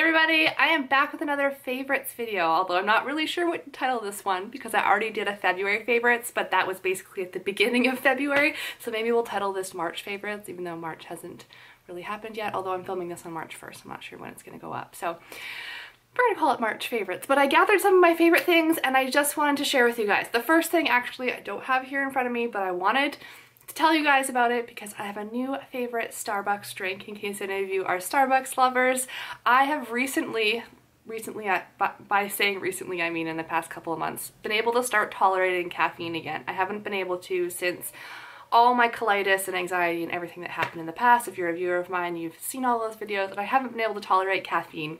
everybody, I am back with another favorites video, although I'm not really sure what to title this one because I already did a February favorites, but that was basically at the beginning of February, so maybe we'll title this March favorites, even though March hasn't really happened yet, although I'm filming this on March 1st, I'm not sure when it's going to go up. So we're gonna call it March favorites, but I gathered some of my favorite things and I just wanted to share with you guys. The first thing actually I don't have here in front of me, but I wanted to tell you guys about it because I have a new favorite Starbucks drink in case any of you are Starbucks lovers. I have recently, recently, by, by saying recently I mean in the past couple of months, been able to start tolerating caffeine again. I haven't been able to since all my colitis and anxiety and everything that happened in the past. If you're a viewer of mine, you've seen all those videos, and I haven't been able to tolerate caffeine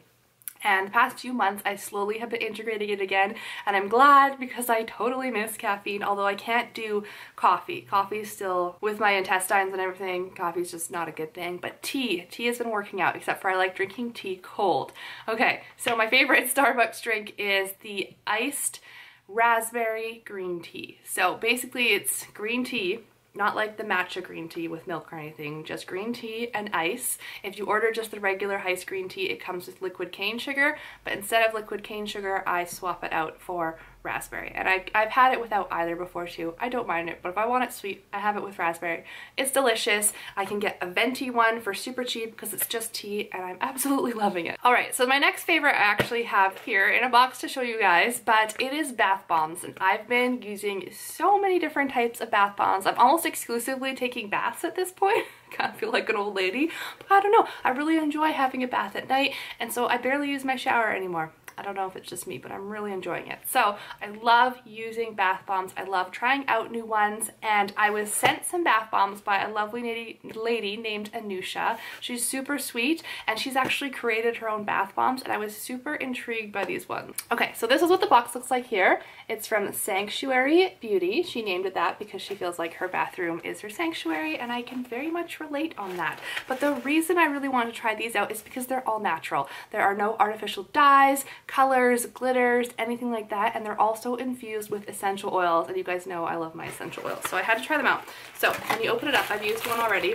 and the past few months I slowly have been integrating it again and I'm glad because I totally miss caffeine although I can't do coffee. Coffee is still with my intestines and everything. Coffee is just not a good thing but tea. Tea has been working out except for I like drinking tea cold. Okay so my favorite Starbucks drink is the iced raspberry green tea. So basically it's green tea not like the matcha green tea with milk or anything, just green tea and ice. If you order just the regular iced green tea, it comes with liquid cane sugar, but instead of liquid cane sugar, I swap it out for raspberry. And I, I've had it without either before too. I don't mind it, but if I want it sweet, I have it with raspberry. It's delicious. I can get a venti one for super cheap because it's just tea and I'm absolutely loving it. All right, so my next favorite I actually have here in a box to show you guys, but it is bath bombs. And I've been using so many different types of bath bombs. I'm almost exclusively taking baths at this point. kind of feel like an old lady, but I don't know. I really enjoy having a bath at night, and so I barely use my shower anymore. I don't know if it's just me, but I'm really enjoying it. So I love using bath bombs. I love trying out new ones. And I was sent some bath bombs by a lovely lady named Anusha. She's super sweet and she's actually created her own bath bombs and I was super intrigued by these ones. Okay, so this is what the box looks like here. It's from Sanctuary Beauty. She named it that because she feels like her bathroom is her sanctuary and I can very much relate on that. But the reason I really want to try these out is because they're all natural. There are no artificial dyes, colors, glitters, anything like that. And they're also infused with essential oils. And you guys know I love my essential oils. So I had to try them out. So when you open it up, I've used one already.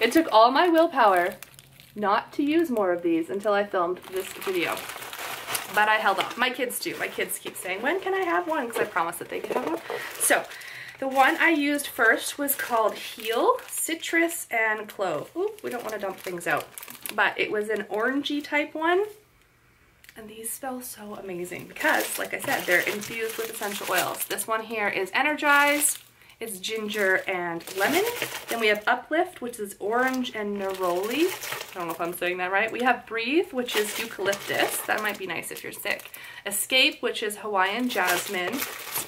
It took all my willpower not to use more of these until I filmed this video. But I held off. My kids too. My kids keep saying, when can I have one? Because I promised that they could have one. So the one I used first was called Heal, Citrus, and Clove. Ooh, we don't want to dump things out. But it was an orangey type one. And these smell so amazing because, like I said, they're infused with essential oils. This one here is Energize. It's ginger and lemon. Then we have Uplift, which is orange and neroli. I don't know if I'm saying that right. We have Breathe, which is eucalyptus. That might be nice if you're sick. Escape, which is Hawaiian jasmine.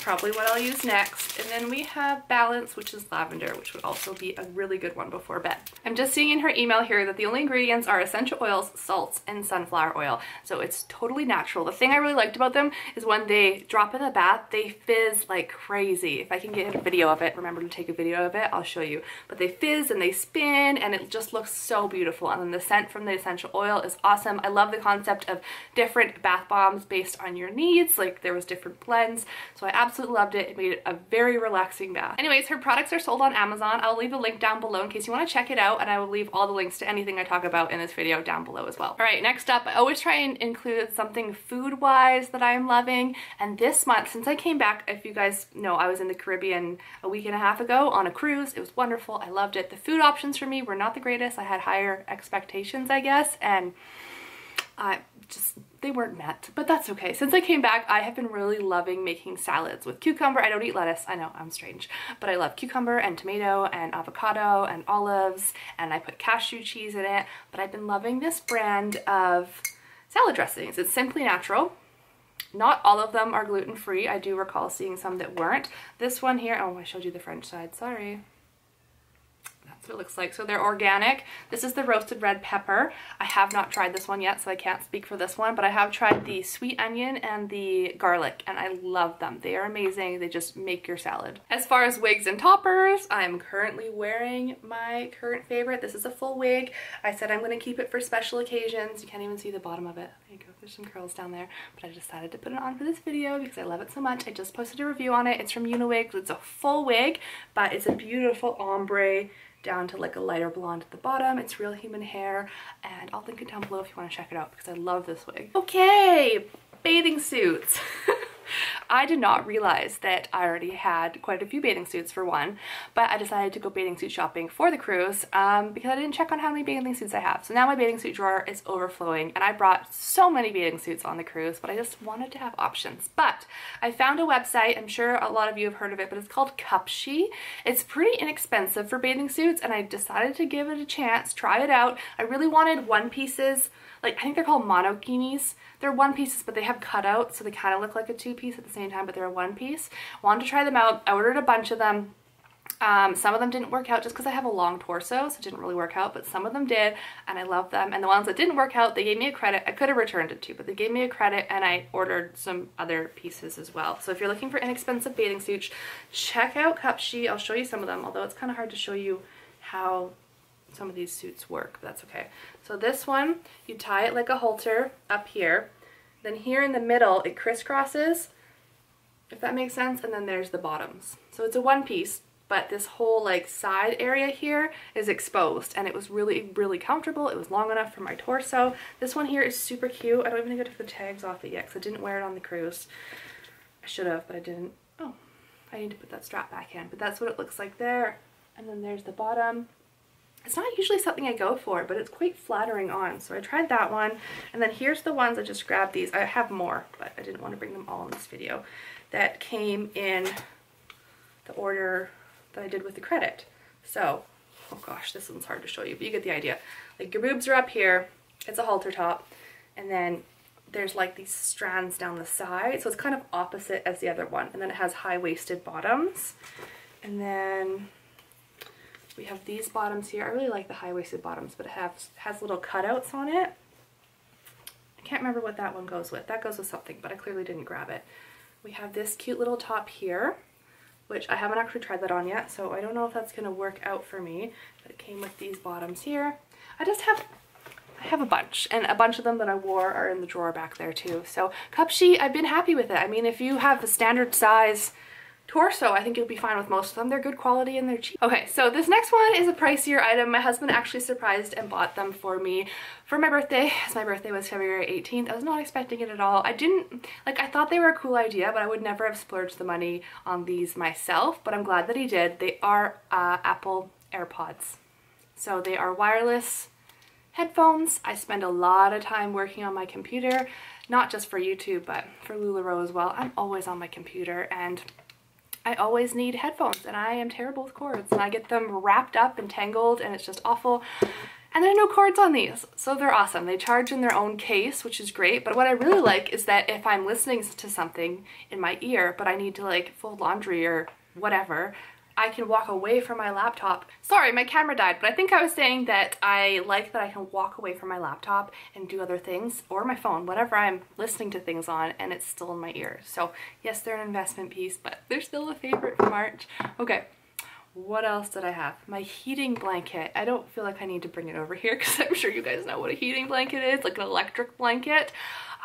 Probably what I'll use next. And then we have Balance, which is lavender, which would also be a really good one before bed. I'm just seeing in her email here that the only ingredients are essential oils, salts, and sunflower oil. So it's totally natural. The thing I really liked about them is when they drop in the bath, they fizz like crazy. If I can get a video of it, remember to take a video of it, I'll show you. But they fizz and they spin and it just looks so beautiful. And then the scent from the essential oil is awesome. I love the concept of different bath bombs based on your needs. Like there was different blends. So I absolutely loved it. It made it a very relaxing bath. Anyways, her products are sold on Amazon. I'll leave a link down below in case you want to check it out. And I will leave all the links to anything I talk about in this video down below as well. All right, next up, I always try and include something food-wise that I'm loving. And this month, since I came back, if you guys know, I was in the Caribbean a week and a half ago on a cruise. It was wonderful. I loved it. The food options for me were not the greatest. I had higher expectations, I guess. And I just they weren't met, but that's okay. Since I came back, I have been really loving making salads with cucumber. I don't eat lettuce. I know, I'm strange, but I love cucumber and tomato and avocado and olives, and I put cashew cheese in it, but I've been loving this brand of salad dressings. It's Simply Natural. Not all of them are gluten-free. I do recall seeing some that weren't. This one here, oh, I showed you the French side, sorry what it looks like. So they're organic. This is the roasted red pepper. I have not tried this one yet, so I can't speak for this one, but I have tried the sweet onion and the garlic, and I love them. They are amazing. They just make your salad. As far as wigs and toppers, I'm currently wearing my current favorite. This is a full wig. I said I'm going to keep it for special occasions. You can't even see the bottom of it. There you go. There's some curls down there, but I decided to put it on for this video because I love it so much. I just posted a review on it. It's from Uniwigs. It's a full wig, but it's a beautiful ombre down to like a lighter blonde at the bottom. It's real human hair and I'll link it down below if you want to check it out because I love this wig. Okay, bathing suits. I did not realize that I already had quite a few bathing suits for one, but I decided to go bathing suit shopping for the cruise um, because I didn't check on how many bathing suits I have. So now my bathing suit drawer is overflowing and I brought so many bathing suits on the cruise, but I just wanted to have options. But I found a website, I'm sure a lot of you have heard of it, but it's called Cupshe. It's pretty inexpensive for bathing suits and I decided to give it a chance, try it out. I really wanted one pieces like I think they're called monokinis. They're one pieces, but they have cutouts, so they kind of look like a two piece at the same time, but they're a one piece. Wanted to try them out. I ordered a bunch of them. Um, some of them didn't work out just because I have a long torso, so it didn't really work out, but some of them did, and I love them. And the ones that didn't work out, they gave me a credit. I could have returned it too, but they gave me a credit, and I ordered some other pieces as well. So if you're looking for inexpensive bathing suits, check out Cupshe. I'll show you some of them, although it's kind of hard to show you how some of these suits work, but that's okay. So this one, you tie it like a halter up here. Then here in the middle, it crisscrosses, if that makes sense, and then there's the bottoms. So it's a one piece, but this whole like side area here is exposed and it was really, really comfortable. It was long enough for my torso. This one here is super cute. I don't even I took the tags off it yet because I didn't wear it on the cruise. I should have, but I didn't. Oh, I need to put that strap back in, but that's what it looks like there. And then there's the bottom. It's not usually something I go for, but it's quite flattering on. So I tried that one. And then here's the ones I just grabbed these. I have more, but I didn't want to bring them all in this video. That came in the order that I did with the credit. So, oh gosh, this one's hard to show you, but you get the idea. Like your boobs are up here. It's a halter top. And then there's like these strands down the side. So it's kind of opposite as the other one. And then it has high-waisted bottoms. And then we have these bottoms here. I really like the high-waisted bottoms, but it has, has little cutouts on it. I can't remember what that one goes with. That goes with something, but I clearly didn't grab it. We have this cute little top here, which I haven't actually tried that on yet, so I don't know if that's to work out for me, but it came with these bottoms here. I just have I have a bunch and a bunch of them that I wore are in the drawer back there too. So cup Cupshe, I've been happy with it. I mean, if you have a standard size torso, I think you'll be fine with most of them. They're good quality and they're cheap. Okay, so this next one is a pricier item. My husband actually surprised and bought them for me for my birthday, as my birthday was February 18th. I was not expecting it at all. I didn't, like, I thought they were a cool idea, but I would never have splurged the money on these myself, but I'm glad that he did. They are uh, Apple AirPods. So they are wireless headphones. I spend a lot of time working on my computer, not just for YouTube, but for LuLaRoe as well. I'm always on my computer and I always need headphones and I am terrible with cords and I get them wrapped up and tangled and it's just awful. And there are no cords on these, so they're awesome. They charge in their own case, which is great, but what I really like is that if I'm listening to something in my ear, but I need to like fold laundry or whatever, I can walk away from my laptop. Sorry, my camera died, but I think I was saying that I like that I can walk away from my laptop and do other things, or my phone, whatever I'm listening to things on, and it's still in my ears. So yes, they're an investment piece, but they're still a favorite for March. Okay, what else did I have? My heating blanket. I don't feel like I need to bring it over here because I'm sure you guys know what a heating blanket is, like an electric blanket.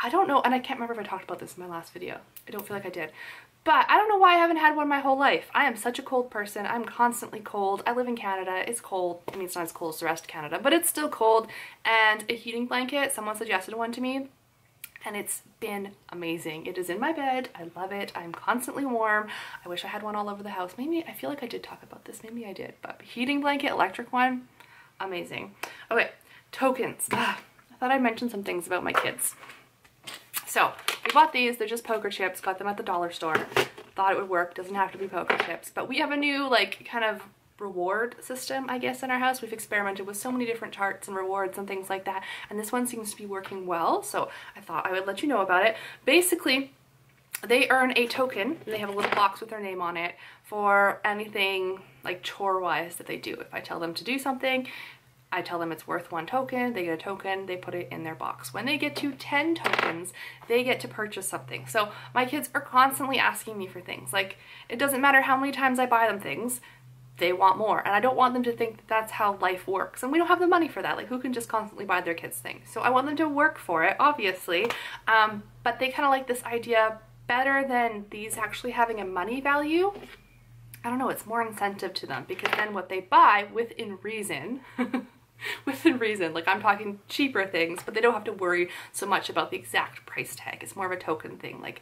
I don't know, and I can't remember if I talked about this in my last video. I don't feel like I did. But I don't know why I haven't had one my whole life. I am such a cold person. I'm constantly cold. I live in Canada. It's cold. I mean, it's not as cold as the rest of Canada, but it's still cold. And a heating blanket, someone suggested one to me and it's been amazing. It is in my bed. I love it. I'm constantly warm. I wish I had one all over the house. Maybe, I feel like I did talk about this. Maybe I did, but heating blanket, electric one, amazing. Okay, tokens. Ugh, I thought I'd mention some things about my kids. So we bought these, they're just poker chips, got them at the dollar store. Thought it would work, doesn't have to be poker chips. But we have a new like kind of reward system, I guess, in our house. We've experimented with so many different charts and rewards and things like that. And this one seems to be working well. So I thought I would let you know about it. Basically, they earn a token. They have a little box with their name on it for anything like chore wise that they do. If I tell them to do something, I tell them it's worth one token, they get a token, they put it in their box. When they get to 10 tokens, they get to purchase something. So my kids are constantly asking me for things. Like, it doesn't matter how many times I buy them things, they want more. And I don't want them to think that that's how life works. And we don't have the money for that. Like, who can just constantly buy their kids things? So I want them to work for it, obviously. Um, but they kind of like this idea better than these actually having a money value I don't know, it's more incentive to them because then what they buy within reason within reason. Like I'm talking cheaper things, but they don't have to worry so much about the exact price tag. It's more of a token thing. Like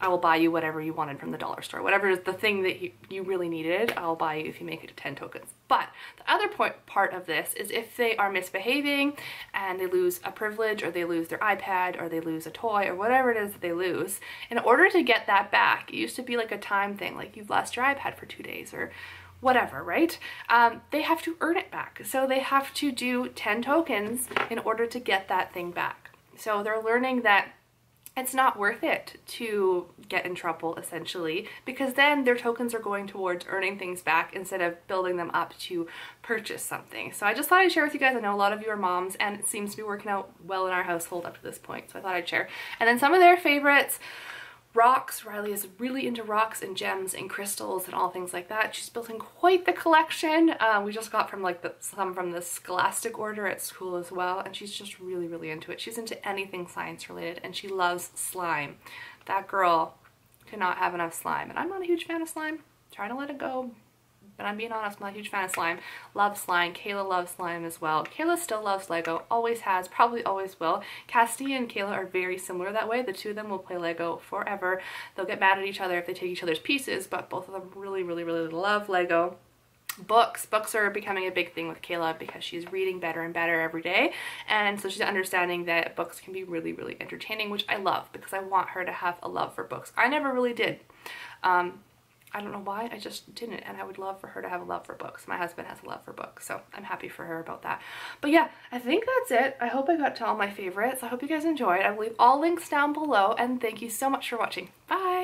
I will buy you whatever you wanted from the dollar store. Whatever is the thing that you, you really needed, I'll buy you if you make it to 10 tokens. But the other point, part of this is if they are misbehaving and they lose a privilege or they lose their iPad or they lose a toy or whatever it is that they lose, in order to get that back, it used to be like a time thing, like you've lost your iPad for two days or whatever, right? Um, they have to earn it back. So they have to do 10 tokens in order to get that thing back. So they're learning that it's not worth it to get in trouble essentially because then their tokens are going towards earning things back instead of building them up to purchase something. So I just thought I'd share with you guys. I know a lot of you are moms and it seems to be working out well in our household up to this point. So I thought I'd share. And then some of their favorites rocks. Riley is really into rocks and gems and crystals and all things like that. She's building quite the collection. Uh, we just got from like the, some from the Scholastic Order at school as well, and she's just really, really into it. She's into anything science related, and she loves slime. That girl cannot have enough slime, and I'm not a huge fan of slime. trying to let it go, but I'm being honest, I'm not a huge fan of slime. Love slime. Kayla loves slime as well. Kayla still loves Lego. Always has. Probably always will. Cassie and Kayla are very similar that way. The two of them will play Lego forever. They'll get mad at each other if they take each other's pieces, but both of them really, really, really love Lego books books are becoming a big thing with Kayla because she's reading better and better every day and so she's understanding that books can be really really entertaining which I love because I want her to have a love for books I never really did um, I don't know why, I just didn't. And I would love for her to have a love for books. My husband has a love for books, so I'm happy for her about that. But yeah, I think that's it. I hope I got to all my favorites. I hope you guys enjoyed. I will leave all links down below, and thank you so much for watching. Bye!